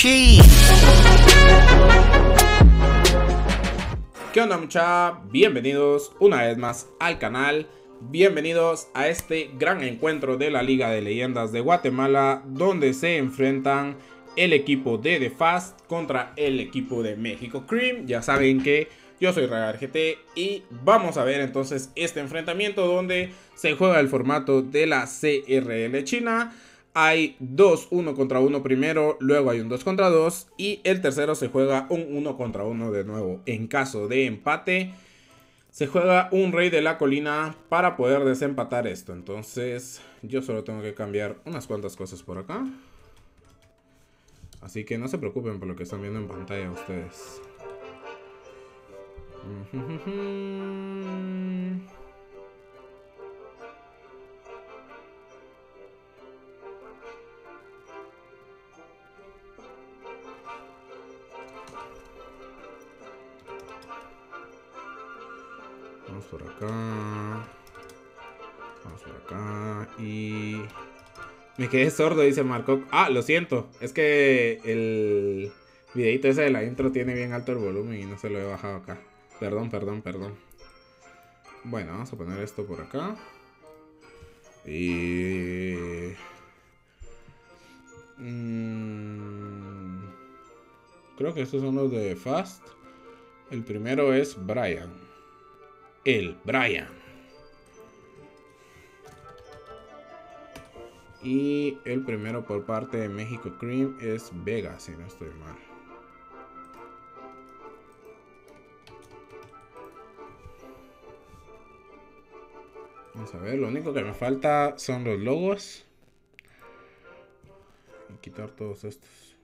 ¿Qué onda mucha? Bienvenidos una vez más al canal. Bienvenidos a este gran encuentro de la Liga de Leyendas de Guatemala donde se enfrentan el equipo de The Fast contra el equipo de México Cream. Ya saben que yo soy Ragar GT y vamos a ver entonces este enfrentamiento donde se juega el formato de la CRL China. Hay dos 1 contra 1 primero, luego hay un 2 contra 2 y el tercero se juega un 1 contra 1 de nuevo. En caso de empate, se juega un rey de la colina para poder desempatar esto. Entonces, yo solo tengo que cambiar unas cuantas cosas por acá. Así que no se preocupen por lo que están viendo en pantalla ustedes. Por acá. Vamos por acá. Y... Me quedé sordo, dice Marco. Ah, lo siento. Es que el videito ese de la intro tiene bien alto el volumen y no se lo he bajado acá. Perdón, perdón, perdón. Bueno, vamos a poner esto por acá. Y... Mm, creo que estos son los de Fast. El primero es Brian. El Brian. Y el primero por parte de México Cream es Vega, si no estoy mal. Vamos a ver, lo único que me falta son los logos. Y quitar todos estos.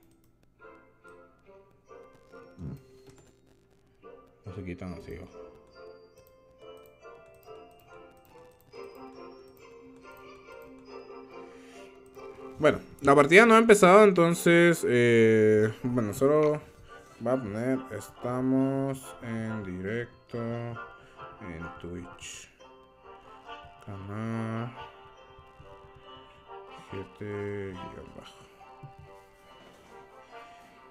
No se quitan así. Bueno, la partida no ha empezado, entonces, eh, bueno, solo va a poner, estamos en directo en Twitch. Canal 7 bajo.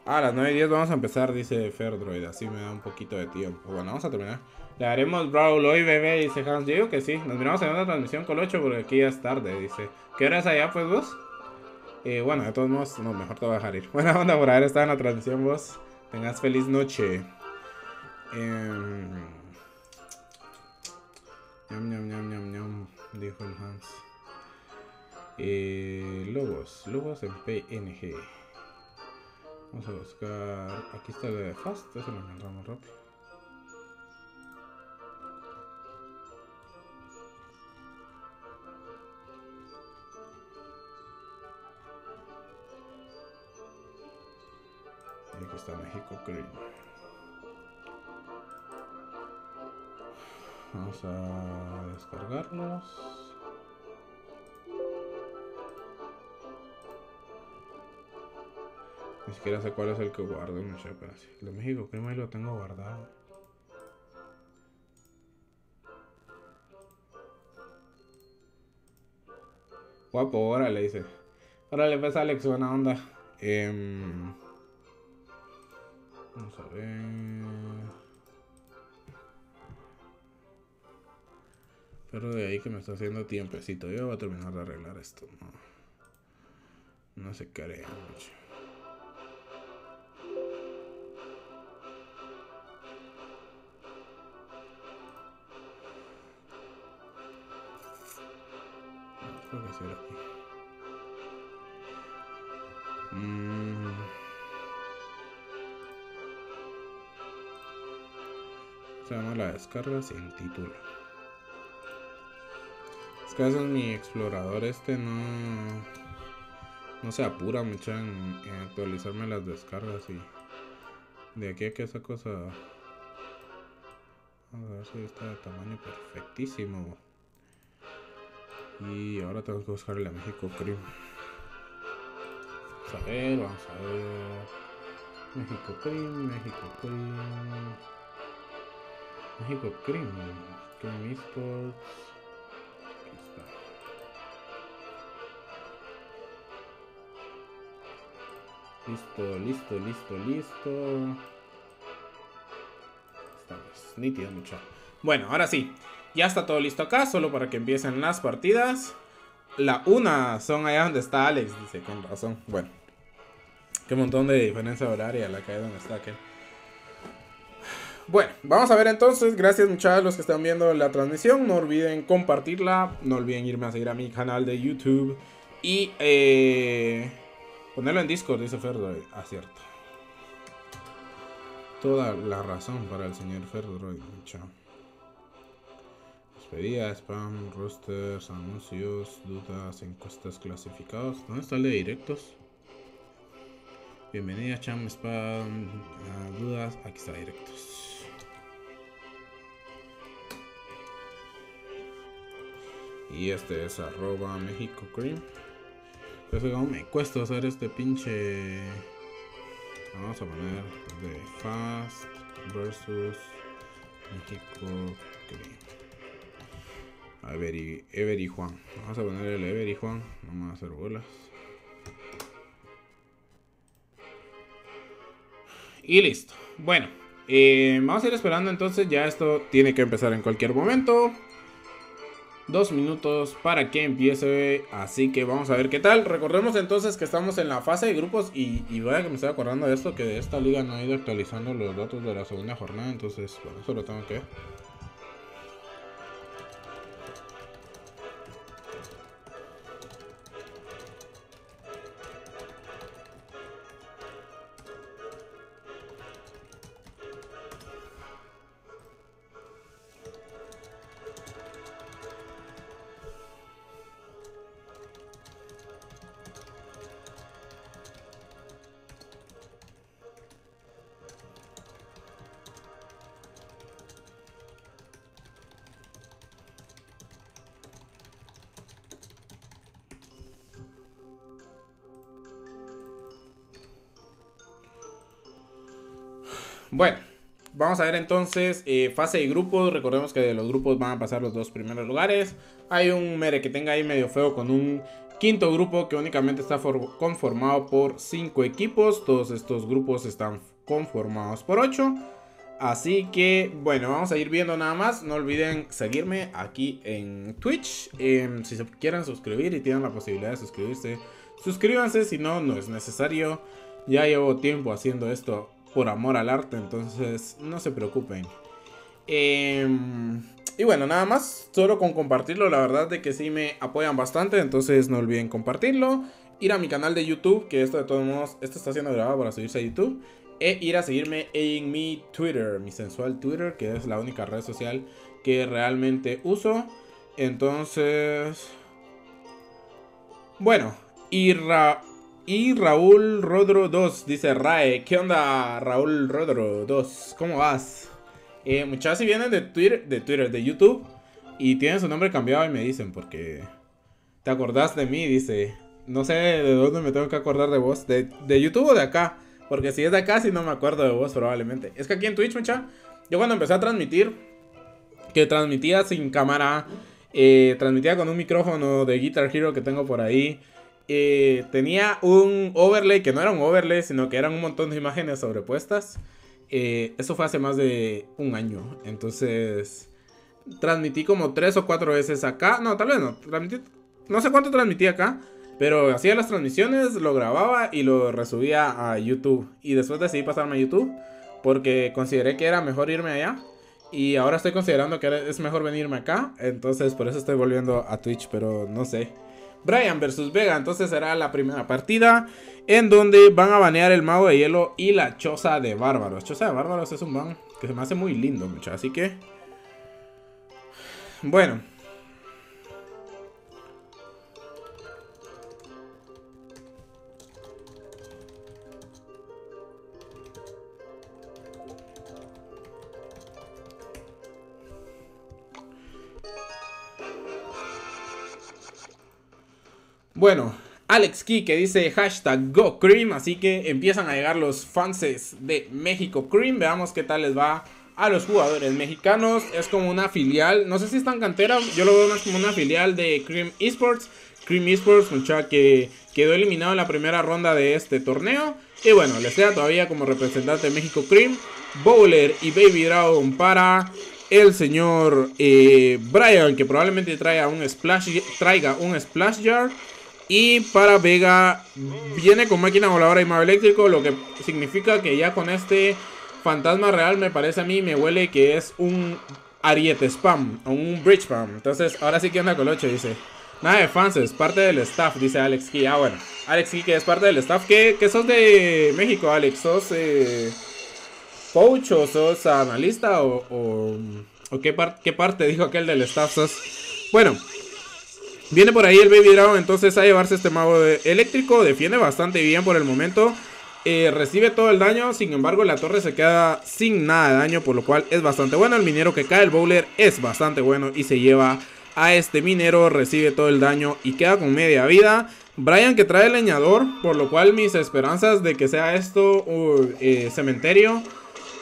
A las 9 y 10 vamos a empezar, dice Ferdroid. Así me da un poquito de tiempo. Bueno, vamos a terminar. Le haremos Brawl hoy, bebé, dice Hans. Yo digo que sí. Nos miramos en una transmisión con 8 porque aquí ya es tarde, dice. ¿Qué hora es allá, pues, vos? Bueno, de todos modos, no, mejor te voy a dejar ir. Buena onda por haber estado en la transmisión, vos. Tengas feliz noche. Eh... Ñam, ñam, ñam, ñam, dijo el Hans. Eh, logos, logos en PNG. Vamos a buscar. Aquí está el de Fast, eso lo encontramos rápido. México Green. Vamos a descargarlos. Ni siquiera sé cuál es el que guardo, no sé, pero sí. El de México Crema ahí lo tengo guardado. Guapo, órale, dice. Órale, pues Alex, buena onda. Eh, vamos a ver. Pero de ahí que me está haciendo tiempecito. Yo voy a terminar de arreglar esto. No, no se crea mucho. Creo que sí era aquí. La descarga sin título. Es que a veces mi explorador este no, no se apura mucho en, actualizarme las descargas y de aquí a que esa cosa a ver si está de tamaño perfectísimo. Y ahora tengo que buscar el de México Cream. Vamos a ver, vamos a ver. México Cream, México Cream México Cream Cream Esports Listo, listo, listo, listo. Estamos nítido, mucho. Bueno, ahora sí. Ya está todo listo acá, solo para que empiecen las partidas. La una son allá donde está Alex, dice, con razón. Bueno. Qué montón de diferencia horaria la hay donde está aquel. Bueno, vamos a ver entonces. Gracias muchachos los que están viendo la transmisión. No olviden compartirla. No olviden irme a seguir a mi canal de YouTube. Y eh, ponerlo en Discord, dice Ferdroid. Ah, cierto. Toda la razón para el señor Ferdroid. Chao. Despedida, spam, rosters, anuncios, dudas, encuestas clasificados. ¿Dónde está el de directos? Bienvenida, Cham Spam. dudas, aquí está directos. Y este es arroba México Cream. Pues como me cuesta hacer este pinche. Vamos a poner de Fast versus México Cream. Ever y, Juan. Vamos a poner el Ever y Juan. Vamos a hacer bolas. Y listo. Bueno, eh, vamos a ir esperando entonces. Ya esto tiene que empezar en cualquier momento. Dos minutos para que empiece. Así que vamos a ver qué tal. Recordemos entonces que estamos en la fase de grupos. Y, vaya que me estoy acordando de esto: que de esta liga no ha ido actualizando los datos de la segunda jornada. Entonces, bueno, eso lo tengo que vamos a ver entonces eh, fase de grupos. Recordemos que de los grupos van a pasar los dos primeros lugares. Hay un mere que tenga ahí medio feo con un quinto grupo que únicamente está conformado por cinco equipos. Todos estos grupos están conformados por 8. Así que, bueno, vamos a ir viendo nada más. No olviden seguirme aquí en Twitch. Em, si se quieren suscribir y tienen la posibilidad de suscribirse, suscríbanse. Si no, no es necesario. Ya llevo tiempo haciendo esto por amor al arte, entonces no se preocupen. Em, y bueno, nada más, solo con compartirlo, la verdad de que sí me apoyan bastante, entonces no olviden compartirlo. Ir a mi canal de YouTube, que esto de todos modos, esto está siendo grabado para subirse a YouTube. E ir a seguirme en mi Twitter, mi sensual Twitter, que es la única red social que realmente uso. Entonces... Bueno, ir a y Raúl Rodro 2 dice Rae, ¿qué onda Raúl Rodro 2? ¿Cómo vas? Eh, muchachos si vienen de Twitter, de Twitter, de YouTube y tienen su nombre cambiado y me dicen porque te acordás de mí, dice. No sé de dónde me tengo que acordar de vos, de, YouTube o de acá. Porque si es de acá, sí no me acuerdo de vos probablemente. Es que aquí en Twitch, mucha, yo cuando empecé a transmitir, que transmitía sin cámara, eh, transmitía con un micrófono de Guitar Hero que tengo por ahí. Eh, tenía un overlay que no era un overlay, sino que eran un montón de imágenes sobrepuestas. Eh, eso fue hace más de un año. Entonces, transmití como tres o cuatro veces acá. No, tal vez no. Transmití, no sé cuánto transmití acá. Pero hacía las transmisiones, lo grababa y lo resubía a YouTube. Y después decidí pasarme a YouTube. Porque consideré que era mejor irme allá. Y ahora estoy considerando que es mejor venirme acá. Entonces por eso estoy volviendo a Twitch. Pero no sé. Brian versus Vega. Entonces será la primera partida en donde van a banear el mago de hielo y la choza de bárbaros. Choza de bárbaros es un ban que se me hace muy lindo, muchachos. Así que... Bueno, Bueno, Alex Key que dice hashtag GoCream, así que empiezan a llegar los fans de México Cream. Veamos qué tal les va a los jugadores mexicanos. Es como una filial, no sé si están cantera, yo lo veo más como una filial de Cream Esports. Cream Esports, mucha que quedó eliminado en la primera ronda de este torneo. Y bueno, les queda todavía como representante de México Cream, Bowler y Baby Dragon para el señor eh, Brian, que probablemente traiga un splash, traiga un splash jar. Y para Vega viene con máquina voladora y mago eléctrico, lo que significa que ya con este fantasma real me parece a mí, me huele que es un ariete spam, o un bridge spam. Entonces, ahora sí que anda coloche, dice. Nada de fans, es parte del staff, dice Alex Key. Ah, bueno. Alex Key, que es parte del staff. ¿Qué, qué sos de México, Alex? ¿Sos eh, coach o sos analista o, o, qué, qué parte dijo aquel del staff sos? Bueno, Viene por ahí el Baby Dragon entonces a llevarse este mago eléctrico. Defiende bastante bien por el momento. Eh, recibe todo el daño, sin embargo la torre se queda sin nada de daño, por lo cual es bastante bueno. El minero que cae, el bowler, es bastante bueno y se lleva a este minero, recibe todo el daño y queda con media vida. Brian que trae el leñador, por lo cual mis esperanzas de que sea esto eh, cementerio,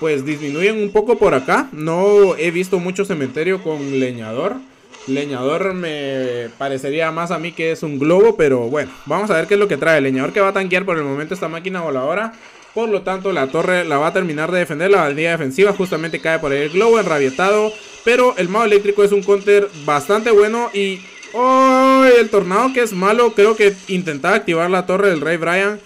pues disminuyen un poco por acá. No he visto mucho cementerio con leñador. Leñador me parecería más a mí que es un globo, pero bueno, vamos a ver qué es lo que trae. Leñador que va a tanquear por el momento esta máquina voladora. Por lo tanto, la torre la va a terminar de defender. La bandilla defensiva justamente cae por ahí el globo enrabietado. Pero el mago eléctrico es un counter bastante bueno y... ¡Oh! El tornado que es malo. Creo que intentaba activar la torre del rey Brian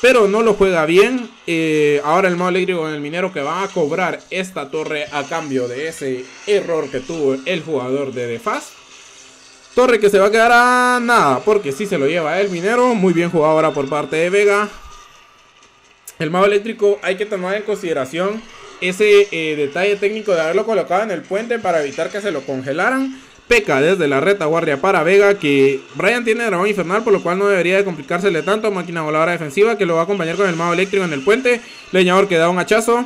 pero no lo juega bien. Eh, ahora el modo eléctrico con el minero que va a cobrar esta torre a cambio de ese error que tuvo el jugador de Defaz. Torre que se va a quedar a nada, porque si se lo lleva el minero. Muy bien jugado ahora por parte de Vega. El mago eléctrico hay que tomar en consideración ese eh, detalle técnico de haberlo colocado en el puente para evitar que se lo congelaran. Peca desde la retaguardia para Vega que Brian tiene dragón infernal por lo cual no debería de complicársele tanto. Máquina voladora defensiva que lo va a acompañar con el mago eléctrico en el puente. Leñador que da un hachazo.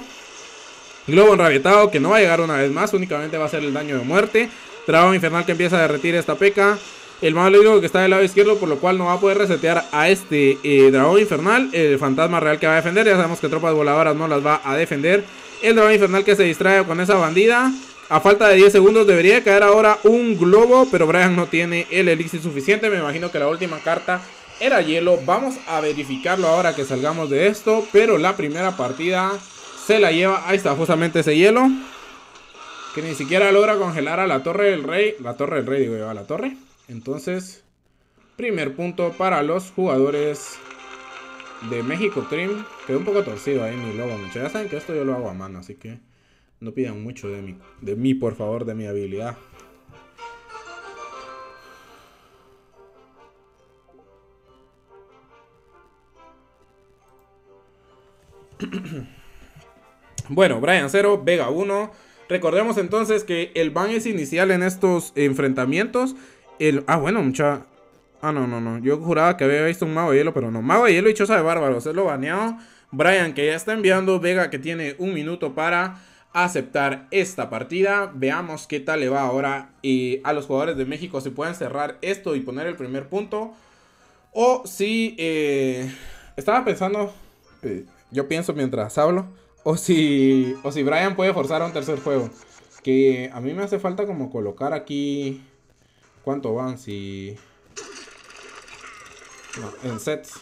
Globo enrabietado que no va a llegar una vez más, únicamente va a ser el daño de muerte. Dragón infernal que empieza a derretir esta peca. El mago eléctrico que está del lado izquierdo por lo cual no va a poder resetear a este eh, dragón infernal. El fantasma real que va a defender, ya sabemos que tropas voladoras no las va a defender. El dragón infernal que se distrae con esa bandida. A falta de 10 segundos debería caer ahora un globo, pero Brian no tiene el elixir suficiente. Me imagino que la última carta era hielo. Vamos a verificarlo ahora que salgamos de esto. Pero la primera partida se la lleva. Ahí está justamente ese hielo. Que ni siquiera logra congelar a la torre del rey. La torre del rey, digo yo, a la torre. Entonces, primer punto para los jugadores de México Cream. Quedó un poco torcido ahí mi logo, muchachos. Ya saben que esto yo lo hago a mano, así que... No pidan mucho de mí, de mí, por favor, de mi habilidad. bueno, Brian 0, Vega 1. Recordemos entonces que el ban es inicial en estos enfrentamientos. El, ah, bueno, mucha. Ah, no, no, no. Yo juraba que había visto un mago hielo, pero no. Mago de hielo y choza de bárbaros. Es lo baneado. Brian que ya está enviando. Vega que tiene un minuto para aceptar esta partida. Veamos qué tal le va ahora y a los jugadores de México si pueden cerrar esto y poner el primer punto. O si eh, estaba pensando, eh, yo pienso mientras hablo, o si, o si Brian puede forzar a un tercer juego. Que a mí me hace falta como colocar aquí cuánto van, si... En sets.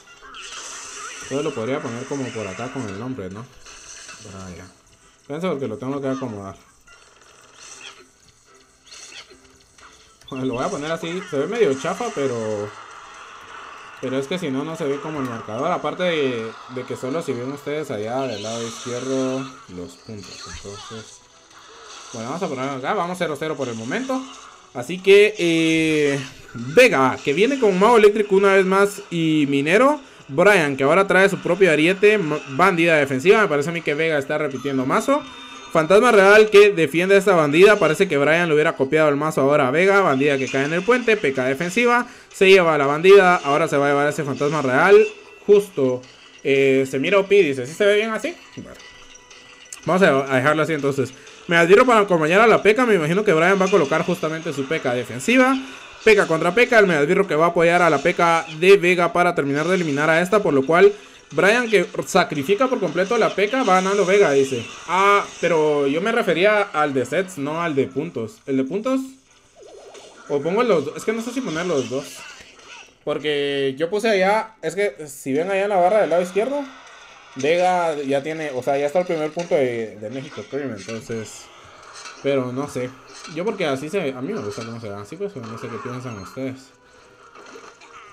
Entonces lo podría poner como por acá con el nombre, ¿no? Ya. Pienso porque lo tengo que acomodar. Bueno, lo voy a poner así. Se ve medio chafa, pero... Pero es que si no, no se ve como el marcador. Aparte de, que solo si ven ustedes allá del lado izquierdo los puntos. Entonces... Bueno, vamos a poner acá. Vamos 0-0 por el momento. Así que... Eh, Vega, que viene con mago eléctrico una vez más y minero. Brian, que ahora trae su propio ariete. Bandida defensiva. Me parece a mí que Vega está repitiendo mazo. Fantasma real que defiende a esta bandida. Parece que Brian le hubiera copiado el mazo ahora a Vega. Bandida que cae en el puente. Peca defensiva. Se lleva a la bandida. Ahora se va a llevar ese fantasma real. Justo. Eh, se mira OP dice. ¿Sí se ve bien así? Vamos a dejarlo así entonces. Me adhiero para acompañar a la Peca. Me imagino que Brian va a colocar justamente su Peca defensiva. Peca contra Peca. El Medalbirro que va a apoyar a la Peca de Vega para terminar de eliminar a esta. Por lo cual, Brian que sacrifica por completo la Peca va ganando Vega, dice. Ah, pero yo me refería al de sets, no al de puntos. ¿El de puntos? O pongo los dos. Es que no sé si poner los dos. Porque yo puse allá, es que si ven allá en la barra del lado izquierdo, Vega ya tiene, o sea, ya está el primer punto de, México Cream, entonces... Pero no sé. Yo porque así se... A mí me gusta cómo se ve así, pues no sé qué piensan ustedes.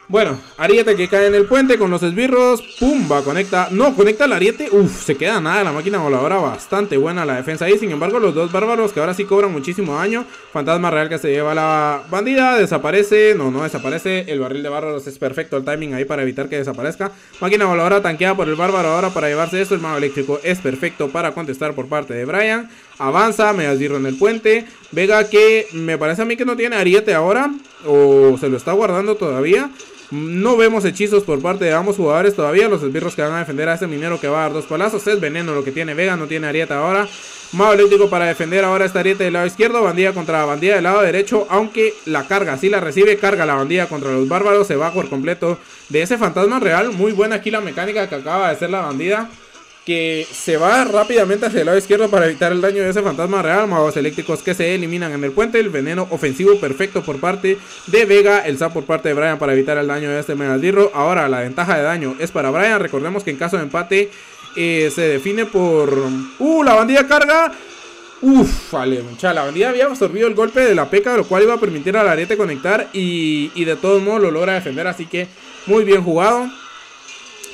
Bueno, ariete que cae en el puente con los esbirros. Pumba, conecta. No, conecta el ariete. Uf, se queda nada la máquina voladora. Bastante buena la defensa ahí. Sin embargo, los dos bárbaros que ahora sí cobran muchísimo daño. Fantasma real que se lleva la bandida. Desaparece. No, no desaparece. El barril de bárbaros es perfecto. El timing ahí para evitar que desaparezca. Máquina voladora tanqueada por el bárbaro ahora para llevarse esto. El mago eléctrico es perfecto para contestar por parte de Brian. Avanza, me esbirro en el puente. Vega que me parece a mí que no tiene ariete ahora. O se lo está guardando todavía. No vemos hechizos por parte de ambos jugadores todavía. Los esbirros que van a defender a ese minero que va a dar dos palazos. Es veneno lo que tiene Vega, no tiene arieta ahora. Mago eléctrico para defender ahora esta arieta del lado izquierdo. Bandilla contra bandilla del lado derecho. Aunque la carga, si la recibe, carga la bandilla contra los bárbaros. Se va por completo de ese fantasma real. Muy buena aquí la mecánica que acaba de hacer la bandida que se va rápidamente hacia el lado izquierdo para evitar el daño de ese fantasma real. Magos eléctricos que se eliminan en el puente. El veneno ofensivo perfecto por parte de Vega. El zap por parte de Brian para evitar el daño de este Megaldirro. Ahora la ventaja de daño es para Brian. Recordemos que en caso de empate eh, se define por... ¡Uh! La bandilla carga. Uf, vale, mucha. La bandilla había absorbido el golpe de la peca, lo cual iba a permitir al ariete conectar. Y, y de todos modos lo logra defender. Así que muy bien jugado.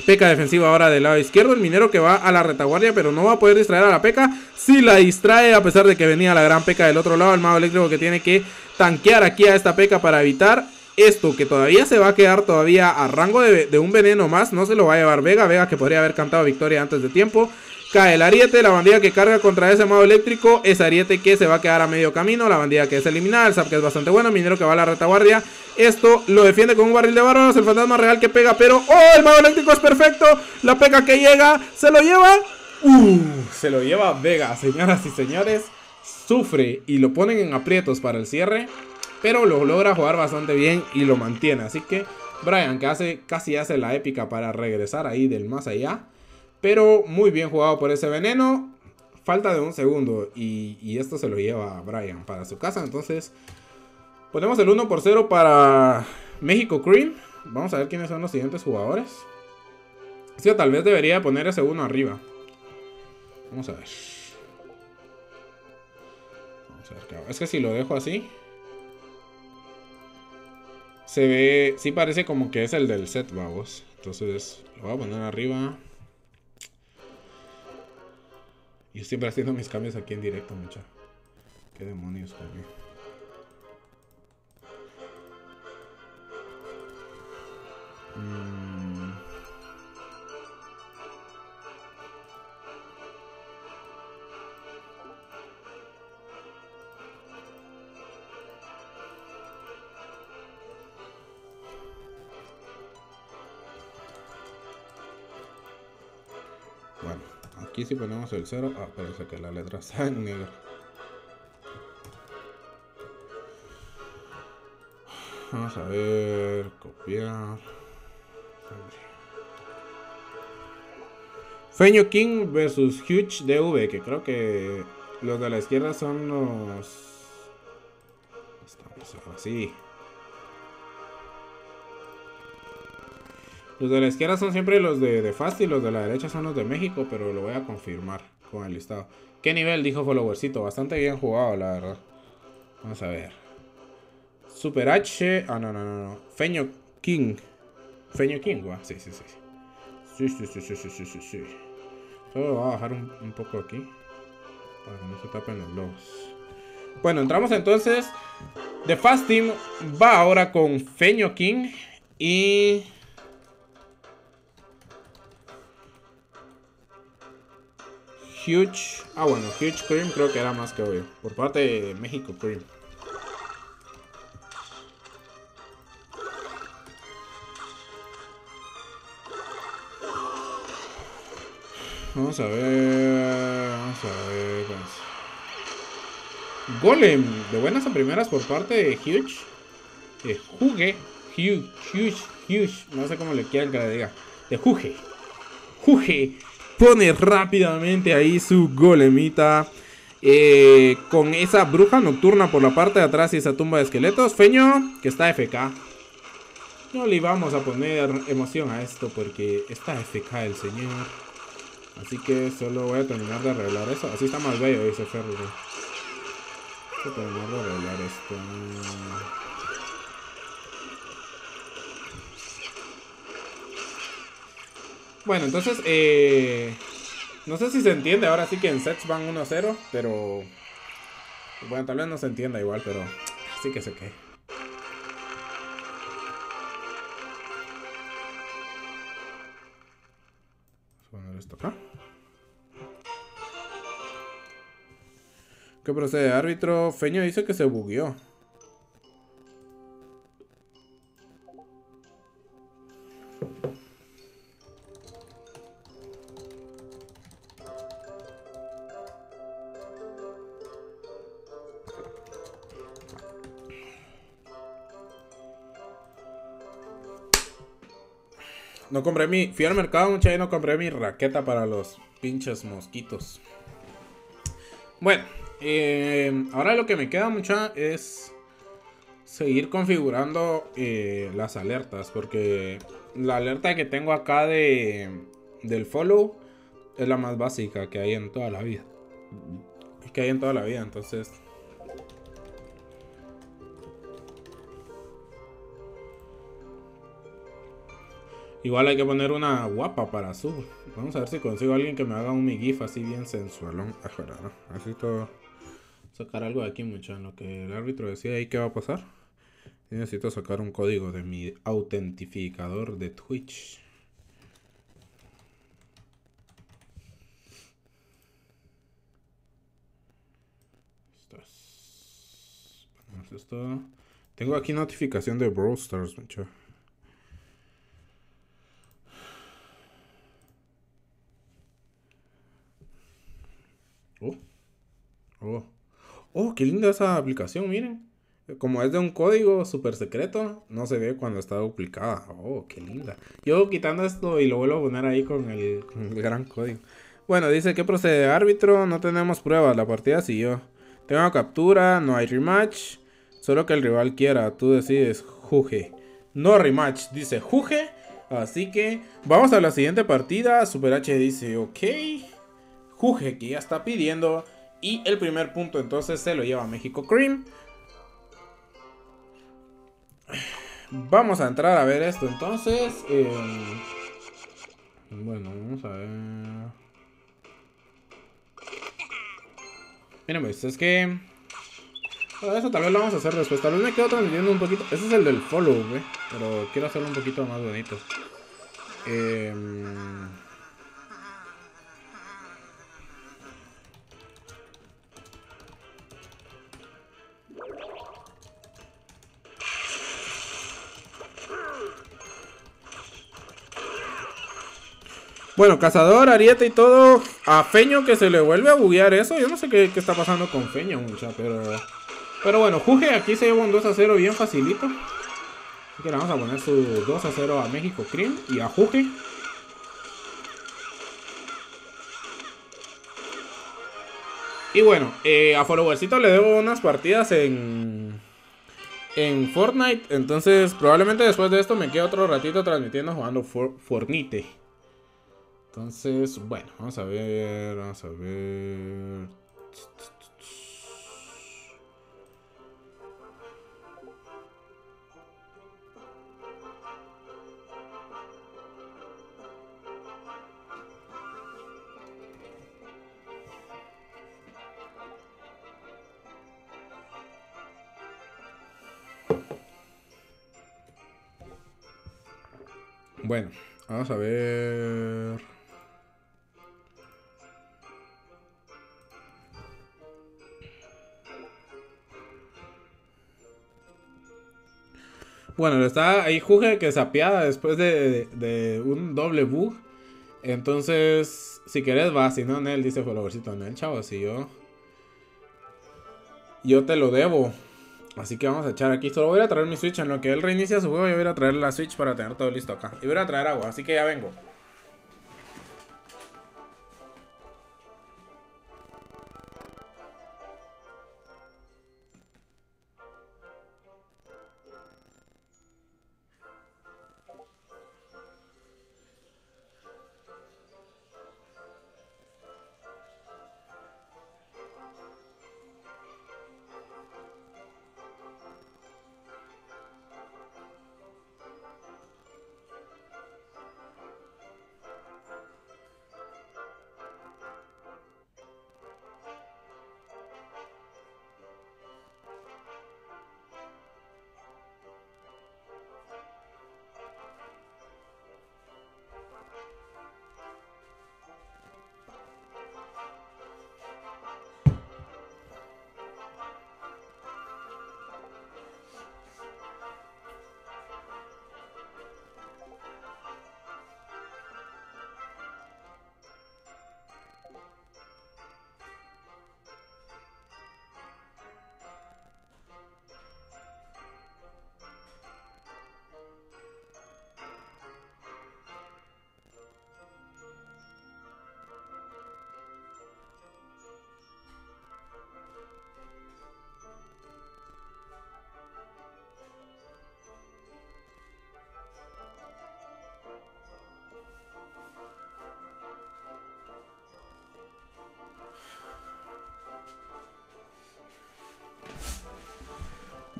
Peca defensiva ahora del lado izquierdo. El minero que va a la retaguardia, pero no va a poder distraer a la Peca. Si la distrae, a pesar de que venía la gran Peca del otro lado. El mago eléctrico que tiene que tanquear aquí a esta Peca para evitar esto, que todavía se va a quedar todavía a rango de, de un veneno más. No se lo va a llevar Vega. Vega que podría haber cantado victoria antes de tiempo. Cae el ariete, la bandilla que carga contra ese mago eléctrico. Es ariete que se va a quedar a medio camino. La bandilla que es eliminada. El zap que es bastante bueno. Minero que va a la retaguardia. Esto lo defiende con un barril de bárbaros. El fantasma real que pega, pero ¡Oh! El mago eléctrico es perfecto. La pega que llega. Se lo lleva. ¡Uh! Se lo lleva Vega, señoras y señores. Sufre y lo ponen en aprietos para el cierre. Pero lo logra jugar bastante bien y lo mantiene. Así que Brian, que hace, casi hace la épica para regresar ahí del más allá. Pero muy bien jugado por ese veneno. Falta de un segundo. Y, esto se lo lleva a Brian para su casa. Entonces, ponemos el 1 por 0 para México Cream. Vamos a ver quiénes son los siguientes jugadores. Tal vez debería poner ese 1 arriba. Vamos a ver. Vamos a ver. Es que si lo dejo así. Se ve. Sí parece como que es el del set, vamos. Entonces, lo voy a poner arriba. Yo siempre haciendo mis cambios aquí en directo, mucha. Qué demonios conmigo. Mm. Aquí si ponemos el 0, ah, parece que la letra está en negro. Vamos a ver, copiar. Feño King versus Huge DV, que creo que los de la izquierda son los... Estamos así. Los de la izquierda son siempre los de, de Fast y los de la derecha son los de México, pero lo voy a confirmar con el listado. ¿Qué nivel? Dijo Followercito. Bastante bien jugado, la verdad. Vamos a ver. Super H. Ah, no, no, no, no. Feño King. Feño King, ¿va? Sí, sí, sí. Sí, sí, sí, sí, sí, sí, sí. sí. Solo voy a bajar un, un poco aquí. Para que no se tapen los logos. Bueno, entramos entonces. The Fast Team va ahora con Feño King. Y Huge. Ah, bueno, Huge Cream creo que era más que obvio. Por parte de México Cream. Vamos a ver. Vamos a ver. Golem. De buenas a primeras por parte de Huge. De Juge. Huge, Huge, Huge. No sé cómo le quieran que le diga. De Juge. Juge pone rápidamente ahí su golemita. Eh, con esa bruja nocturna por la parte de atrás y esa tumba de esqueletos. Feño, que está FK. No le vamos a poner emoción a esto porque está FK el señor. Así que solo voy a terminar de arreglar eso. Así está más bello, dice Ferro. Voy a terminar de arreglar esto. Bueno, entonces, eh, no sé si se entiende. Ahora sí que en sets van 1-0, pero... Bueno, tal vez no se entienda igual, pero sí que sé que. Vamos a poner esto acá. ¿Qué procede? Árbitro Feño dice que se bugueó. No compré mi. Fui al mercado, mucha y no compré mi raqueta para los pinches mosquitos. Bueno, eh, ahora lo que me queda mucha es seguir configurando eh, las alertas. Porque la alerta que tengo acá de del follow es la más básica que hay en toda la vida. Que hay en toda la vida, entonces Igual hay que poner una guapa para su. Vamos a ver si consigo a alguien que me haga un mi gif así bien sensualón. Así todo. Sacar algo de aquí, mucho en lo que el árbitro decía ahí qué va a pasar. necesito sacar un código de mi autentificador de Twitch. Esto. Tengo aquí notificación de Brawl Stars. Oh. Oh. Oh, qué linda esa aplicación, miren. Como es de un código súper secreto, no se ve cuando está duplicada. Oh, qué linda. Yo quitando esto y lo vuelvo a poner ahí con el, gran código. Bueno, dice que procede árbitro. No tenemos pruebas. La partida siguió. Tengo captura, no hay rematch. Solo que el rival quiera. Tú decides, Juge. No rematch, dice Juge. Así que vamos a la siguiente partida. Super H dice, ok. Juge que ya está pidiendo. Y el primer punto entonces se lo lleva México Cream. Vamos a entrar a ver esto entonces. Em, bueno, vamos a ver. Miren, pues es que... eso tal vez lo vamos a hacer después. Tal vez me quedo transmitiendo un poquito. Ese es el del follow, Pero quiero hacerlo un poquito más bonito. Eh... Bueno, cazador, ariete y todo. A Feño que se le vuelve a buguear eso. Yo no sé qué, está pasando con Feño, mucha, pero. Pero bueno, Juge aquí se lleva un 2 a 0 bien facilito. Así que le vamos a poner su 2 a 0 a México Cream y a Juge. Y bueno, eh, a Followercito le debo unas partidas en, en Fortnite. Entonces, probablemente después de esto me quede otro ratito transmitiendo jugando Fortnite. Entonces, bueno, vamos a ver, vamos a ver. Bueno, vamos a ver. Bueno, está ahí Juge que se apiada después de, un doble bug. Entonces, si querés va, si no, Nel dice followercito Nel, chavo, si yo... Yo te lo debo. Así que vamos a echar aquí. Solo voy a traer mi Switch. En lo que él reinicia su juego, yo voy a traer la Switch para tener todo listo acá. Y voy a traer agua, así que ya vengo.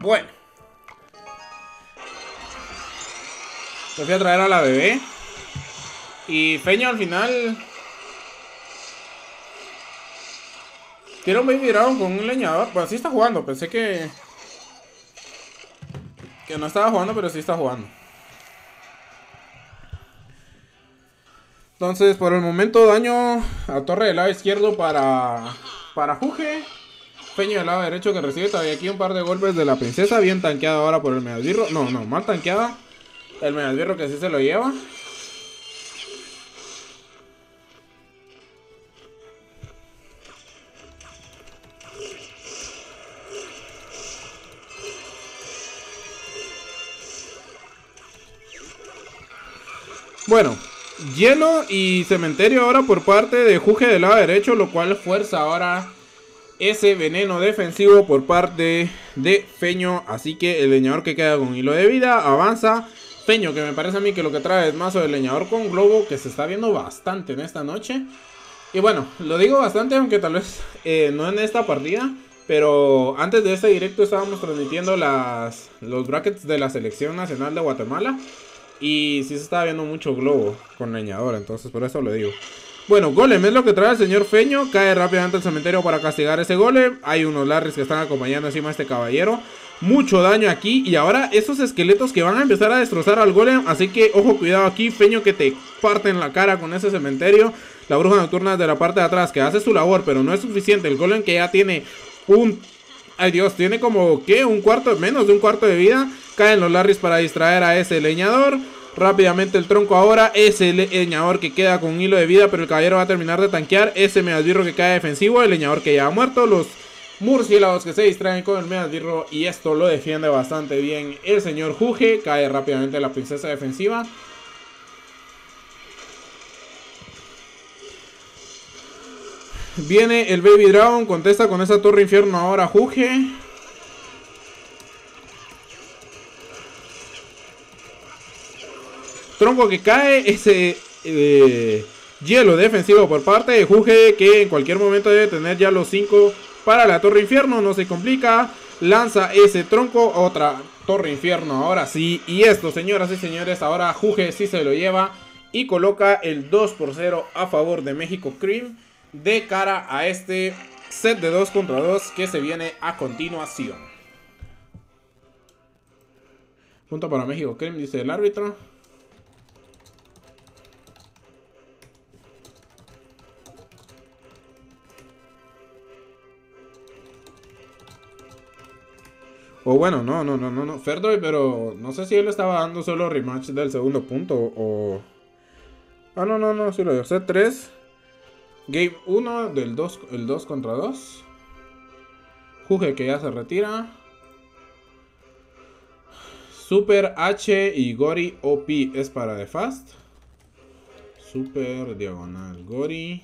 Bueno. Me fui a traer a la bebé. Y Feño al final... Tiene un Baby Dragon con un leñador. Pues sí está jugando. Pensé que... Que no estaba jugando, pero sí está jugando. Entonces, por el momento, daño a torre del lado izquierdo para, para Juge. Peño del lado derecho que recibe todavía aquí un par de golpes de la princesa. Bien tanqueada ahora por el medalbirro. No, no, mal tanqueada. El medalbirro que sí se lo lleva. Bueno, hielo y cementerio ahora por parte de Juge del lado derecho, lo cual fuerza ahora ese veneno defensivo por parte de Feño. Así que el leñador que queda con hilo de vida avanza. Feño, que me parece a mí que lo que trae es mazo del leñador con globo, que se está viendo bastante en esta noche. Y bueno, lo digo bastante, aunque tal vez eh, no en esta partida. Pero antes de este directo estábamos transmitiendo las, los brackets de la selección nacional de Guatemala. Y sí se estaba viendo mucho globo con leñador, entonces por eso lo digo. Bueno, golem es lo que trae el señor Feño. Cae rápidamente al cementerio para castigar ese golem. Hay unos Larrys que están acompañando encima a este caballero. Mucho daño aquí. Y ahora esos esqueletos que van a empezar a destrozar al golem. Así que ojo, cuidado aquí. Feño que te parte en la cara con ese cementerio. La bruja nocturna de la parte de atrás que hace su labor, pero no es suficiente. El golem que ya tiene un... Ay Dios, tiene como, ¿qué? Un cuarto, menos de un cuarto de vida. Caen los Larrys para distraer a ese leñador. Rápidamente el tronco ahora. Es el leñador que queda con hilo de vida. Pero el caballero va a terminar de tanquear. Ese medalbirro que cae defensivo. El leñador que ya ha muerto. Los murciélagos que se distraen con el medalbirro. Y esto lo defiende bastante bien el señor Juge. Cae rápidamente la princesa defensiva. Viene el Baby Dragon. Contesta con esa torre infierno ahora Juge. Tronco que cae, ese eh, hielo defensivo por parte de Juge que en cualquier momento debe tener ya los 5 para la Torre Infierno, no se complica. Lanza ese tronco, otra Torre Infierno, ahora sí. Y esto, señoras y señores, ahora Juge sí se lo lleva y coloca el 2 por 0 a favor de México Cream de cara a este set de 2 contra 2 que se viene a continuación. Punto para México Cream, dice el árbitro. O bueno, no, no, no, no, no. Ferdoy, pero no sé si él estaba dando solo rematch del segundo punto o... Ah, no, no, no, sí lo dio. Set 3. Game 1 del 2, el 2 contra 2. Juge que ya se retira. Super H y Gori OP es para The Fast. Super diagonal Gori.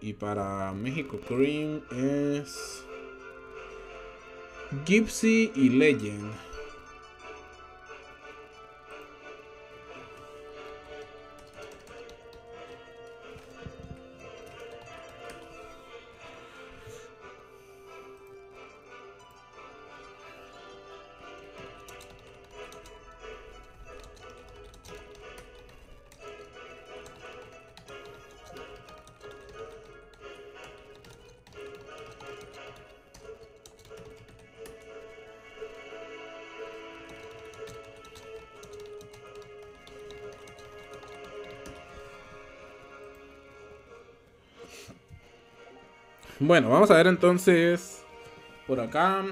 Y para México Cream es... Gypsy y Legend. Bueno, vamos a ver entonces por acá.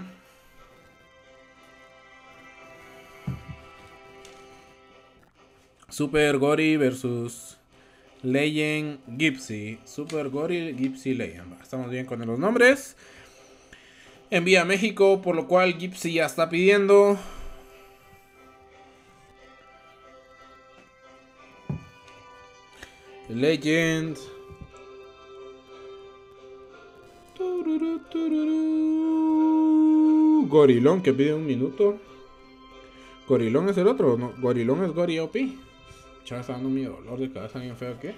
Super Gori versus Legend Gypsy. Super Gori Gypsy Legend. Estamos bien con los nombres. Envía a México, por lo cual Gypsy ya está pidiendo. Legend. Gorilón que pide un minuto. Gorilón es el otro, no, Gorilón es Gori OP. Chaval, está dando mi dolor de cabeza bien feo, ¿qué?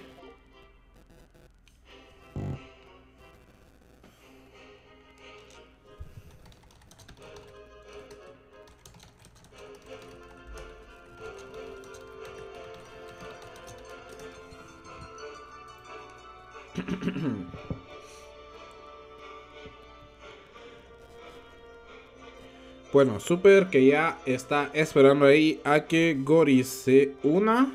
Bueno, Super que ya está esperando ahí a que Gori se una.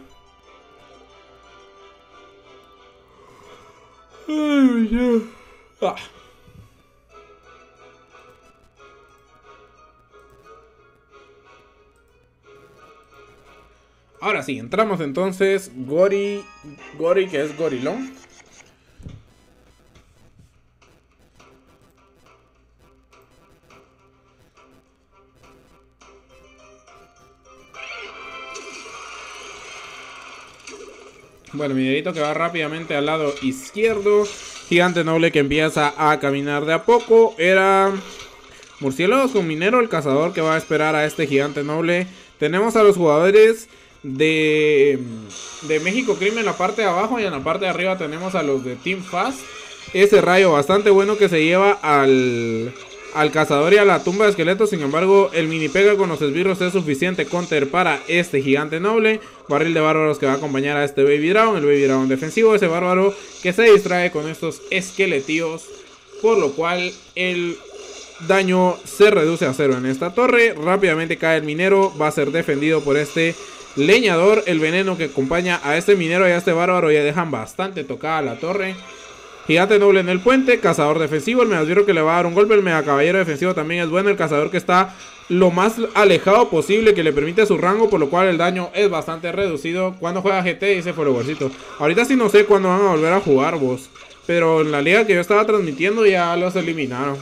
Ah. Ahora sí, entramos entonces. Gori. Gori, que es Gorilón. Bueno, Minerito que va rápidamente al lado izquierdo. Gigante noble que empieza a caminar de a poco. Era Murciélagos con Minero, el cazador que va a esperar a este gigante noble. Tenemos a los jugadores de, de México Crimen en la parte de abajo y en la parte de arriba tenemos a los de Team Fast. Ese rayo bastante bueno que se lleva al, al cazador y a la tumba de esqueletos. Sin embargo, el mini pega con los esbirros es suficiente counter para este gigante noble. Barril de bárbaros que va a acompañar a este Baby Dragon. El Baby Dragon defensivo, ese bárbaro que se distrae con estos esqueletíos. Por lo cual el daño se reduce a cero en esta torre. Rápidamente cae el minero. Va a ser defendido por este leñador. El veneno que acompaña a este minero y a este bárbaro ya dejan bastante tocada la torre. Gigante noble en el puente, cazador defensivo, el Megasbirro que le va a dar un golpe, el mega caballero defensivo también es bueno, el cazador que está lo más alejado posible que le permite su rango, por lo cual el daño es bastante reducido. Cuando juega GT dice Followercito. Ahorita sí no sé cuándo van a volver a jugar vos, pero en la liga que yo estaba transmitiendo ya los eliminaron.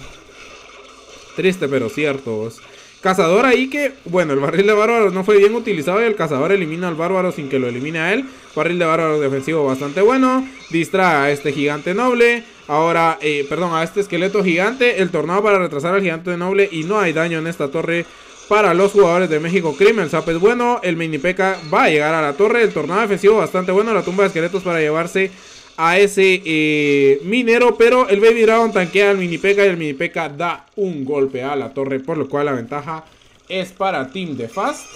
Triste pero cierto vos. Cazador ahí que, bueno, el barril de bárbaros no fue bien utilizado y el cazador elimina al bárbaro sin que lo elimine a él. Barril de bárbaros defensivo bastante bueno. Distrae a este gigante noble. Ahora, eh, perdón, a este esqueleto gigante. El tornado para retrasar al gigante noble y no hay daño en esta torre para los jugadores de México Crimen. El zap es bueno. El mini peca va a llegar a la torre. El tornado defensivo bastante bueno. La tumba de esqueletos para llevarse a ese eh, minero. Pero el Baby Dragon tanquea al mini peca y el mini peca da un golpe a la torre. Por lo cual la ventaja es para Team de Fast.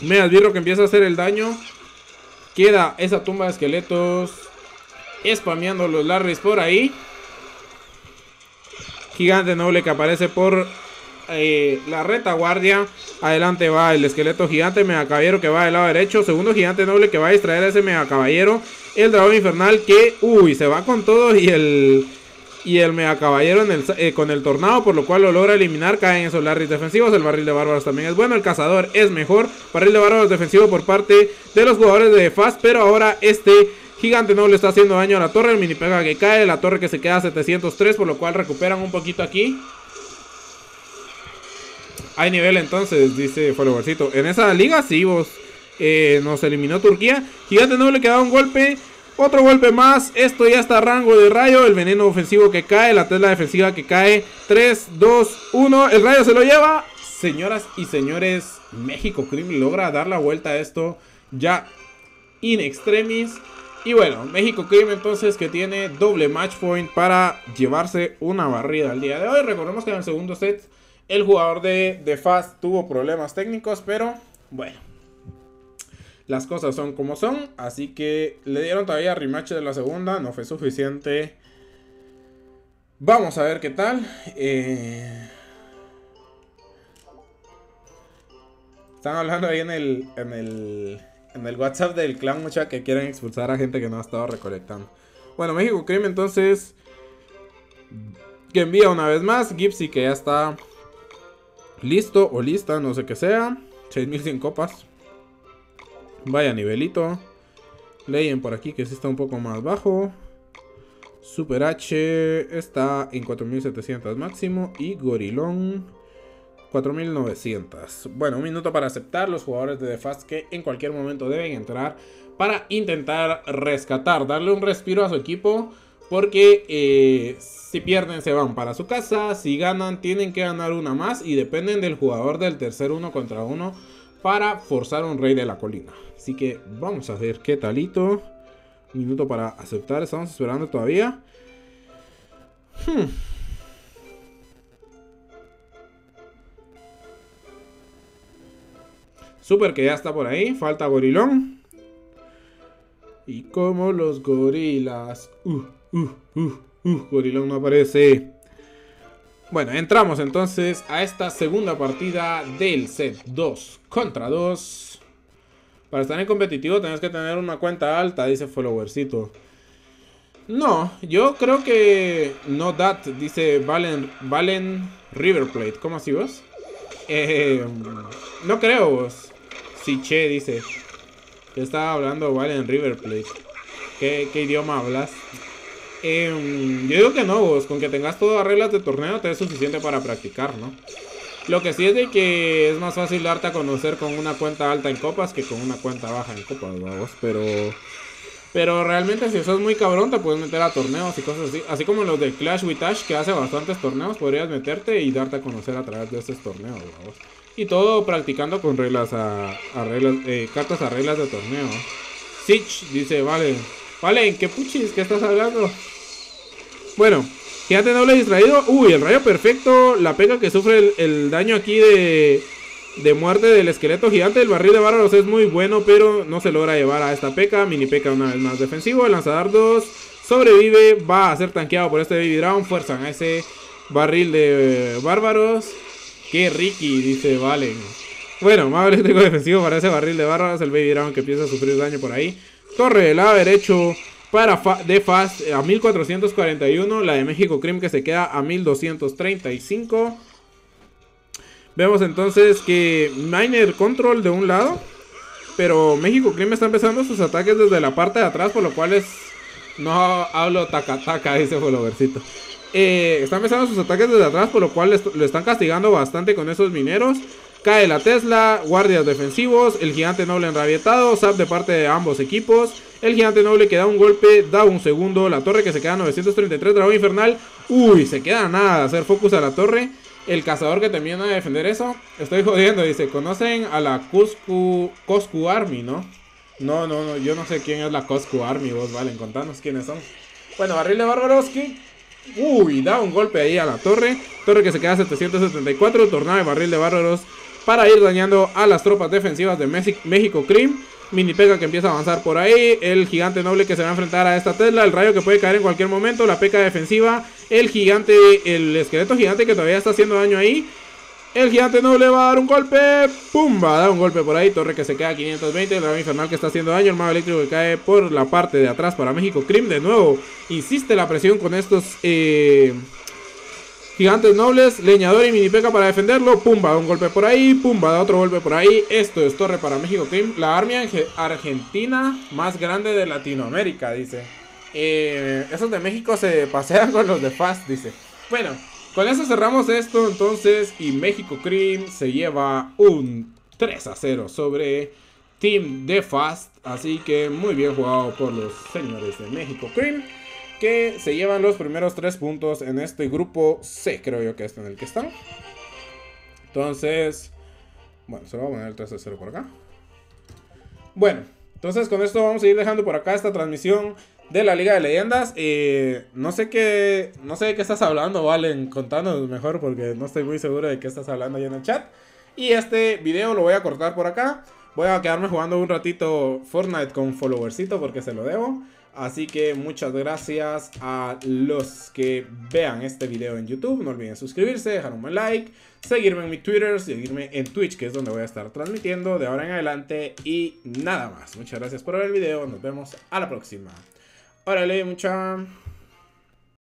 Me advierto que empieza a hacer el daño. Queda esa tumba de esqueletos. Spameando los Larrys por ahí. Gigante noble que aparece por eh, la retaguardia. Adelante va el esqueleto gigante, mega caballero que va del lado derecho. Segundo gigante noble que va a distraer a ese mega caballero. El dragón infernal que, uy, se va con todo y el... Y el mega caballero el, eh, con el tornado, por lo cual lo logra eliminar. Caen esos larris defensivos. El barril de bárbaros también es bueno. El cazador es mejor. Barril de bárbaros defensivo por parte de los jugadores de Fast. Pero ahora este gigante noble está haciendo daño a la torre. El mini pega que cae. La torre que se queda a 703. Por lo cual recuperan un poquito aquí. Hay nivel entonces, dice Followercito. En esa liga sí, vos. Eh, nos eliminó Turquía. Gigante noble que da un golpe. Otro golpe más. Esto ya está a rango de rayo. El veneno ofensivo que cae. La tesla defensiva que cae. 3, 2, 1. El rayo se lo lleva. Señoras y señores, México Cream logra dar la vuelta a esto ya in extremis. Y bueno, México Cream entonces que tiene doble match point para llevarse una barrida al día de hoy. Recordemos que en el segundo set el jugador de, de Fast tuvo problemas técnicos, pero bueno. Las cosas son como son, así que le dieron todavía rematch de la segunda, no fue suficiente. Vamos a ver qué tal. Eh, están hablando ahí en el, en el, en el WhatsApp del clan mucha que quieren expulsar a gente que no ha estado recolectando. Bueno, México Crime entonces que envía una vez más. Gipsy que ya está listo o lista, no sé qué sea. 6100 copas. Vaya nivelito. Leyen por aquí que sí está un poco más bajo. Super H está en 4700 máximo. Y Gorilón 4900. Bueno, un minuto para aceptar los jugadores de The Fast que en cualquier momento deben entrar para intentar rescatar, darle un respiro a su equipo. Porque eh, si pierden se van para su casa, si ganan tienen que ganar una más y dependen del jugador del tercer uno contra uno para forzar un rey de la colina. Así que vamos a ver qué talito. Un minuto para aceptar, estamos esperando todavía. Hmm. Super que ya está por ahí. Falta gorilón. Y como los gorilas. Uh, uh, uh, uh. Gorilón no aparece. Bueno, entramos entonces a esta segunda partida del set 2 contra 2. Para estar en competitivo tenés que tener una cuenta alta, dice followercito. No, yo creo que no that, dice Valen, Valen Riverplate. ¿Cómo así vos? Eh, no creo vos. Si che, dice. Que estaba hablando Valen Riverplate. ¿Qué, ¿Qué idioma hablas? Em, yo digo que no, vos. Con que tengas todas las reglas de torneo te es suficiente para practicar, ¿no? Lo que sí es de que es más fácil darte a conocer con una cuenta alta en copas que con una cuenta baja en copas, vamos. Pero pero realmente si sos muy cabrón te puedes meter a torneos y cosas así. Así como los de Clash with Ash que hace bastantes torneos, podrías meterte y darte a conocer a través de estos torneos, vamos. Y todo practicando con reglas a, reglas, eh, cartas a reglas de torneo. Sitch dice, vale, vale, ¿en qué puchis? ¿Qué estás hablando? Bueno, Gigante noble distraído. Uy, el rayo perfecto. La pega que sufre el daño aquí de, de muerte del esqueleto gigante. El barril de bárbaros es muy bueno, pero no se logra llevar a esta peca. Mini peca una vez más defensivo. El lanzador 2 sobrevive. Va a ser tanqueado por este Baby Drown. Fuerzan a ese barril de bárbaros. Que Ricky, dice Valen. Bueno, más eléctrico defensivo para ese barril de bárbaros. El Baby Drown que empieza a sufrir daño por ahí. Torre del lado derecho para de Fast a 1441. La de México Cream que se queda a 1235. Vemos entonces que Miner Control de un lado. Pero México Cream está empezando sus ataques desde la parte de atrás, por lo cual es... No hablo taca-taca, dice Followercito. Eh, está empezando sus ataques desde atrás, por lo cual lo están castigando bastante con esos mineros. Cae la Tesla, guardias defensivos, el gigante noble enrabietado, zap de parte de ambos equipos. El gigante noble que da un golpe, da un segundo. La torre que se queda a 933, dragón infernal. Uy, se queda nada de hacer focus a la torre. El cazador que también a defender eso. Estoy jodiendo, dice. ¿Conocen a la Cuscu, Coscu Army, no? No, no, no. Yo no sé quién es la Coscu Army. Vos, valen, contanos quiénes son. Bueno, barril de Barbaroski. Uy, da un golpe ahí a la torre. Torre que se queda a 774. Tornado de barril de bárbaros. Para ir dañando a las tropas defensivas de México Cream. Mini Pega que empieza a avanzar por ahí. El gigante noble que se va a enfrentar a esta Tesla. El rayo que puede caer en cualquier momento. La peca defensiva. El gigante, el esqueleto gigante que todavía está haciendo daño ahí. El gigante noble va a dar un golpe. ¡Pum! Va a dar un golpe por ahí. Torre que se queda a 520. El dragón infernal que está haciendo daño. El mago eléctrico que cae por la parte de atrás para México. Cream de nuevo. Insiste la presión con estos... Eh, Gigantes nobles, leñador y mini peca para defenderlo. Pumba, da un golpe por ahí. Pumba, da otro golpe por ahí. Esto es torre para México Cream. La armia argentina más grande de Latinoamérica, dice. Eh, esos de México se pasean con los de Fast, dice. Bueno, con eso cerramos esto entonces. Y México Cream se lleva un 3 a 0 sobre Team de Fast. Así que muy bien jugado por los señores de México Cream que se llevan los primeros tres puntos en este grupo C, creo yo que es en el que están. Entonces, bueno, se lo voy a poner el 3 a 0 por acá. Bueno, entonces con esto vamos a ir dejando por acá esta transmisión de la Liga de Leyendas. Eh, no sé qué, no sé de qué estás hablando, Valen, contanos mejor porque no estoy muy seguro de qué estás hablando ahí en el chat. Y este video lo voy a cortar por acá. Voy a quedarme jugando un ratito Fortnite con followercito porque se lo debo. Así que muchas gracias a los que vean este video en YouTube. No olviden suscribirse, dejar un buen like, seguirme en mi Twitter, seguirme en Twitch, que es donde voy a estar transmitiendo de ahora en adelante. Y nada más. Muchas gracias por ver el video. Nos vemos a la próxima. Órale, mucha...